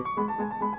うん。